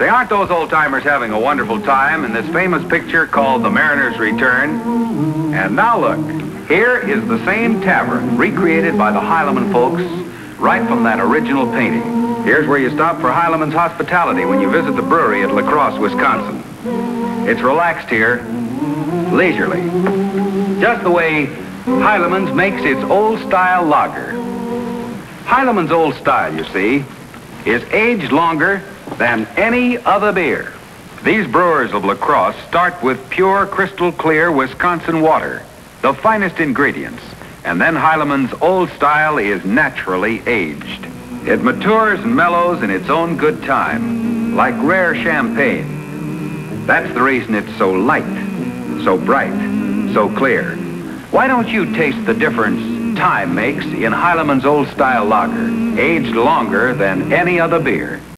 Say, aren't those old timers having a wonderful time in this famous picture called The Mariner's Return? And now look, here is the same tavern recreated by the Heileman folks right from that original painting. Here's where you stop for Heileman's hospitality when you visit the brewery at La Crosse, Wisconsin. It's relaxed here, leisurely, just the way Heileman's makes its old-style lager. Heileman's Old Style, you see, is aged longer than any other beer. These brewers of La Crosse start with pure, crystal clear Wisconsin water, the finest ingredients, and then Heileman's Old Style is naturally aged. It matures and mellows in its own good time, like rare champagne. That's the reason it's so light, so bright, so clear. Why don't you taste the difference time makes in Heileman's Old Style Lager, aged longer than any other beer?